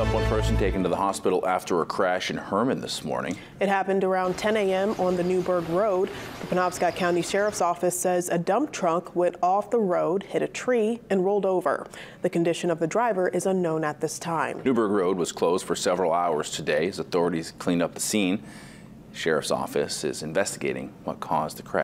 up, one person taken to the hospital after a crash in Hermon this morning. It happened around 10 a.m. on the Newburgh Road. The Penobscot County Sheriff's Office says a dump truck went off the road, hit a tree, and rolled over. The condition of the driver is unknown at this time. Newburgh Road was closed for several hours today as authorities cleaned up the scene. Sheriff's Office is investigating what caused the crash.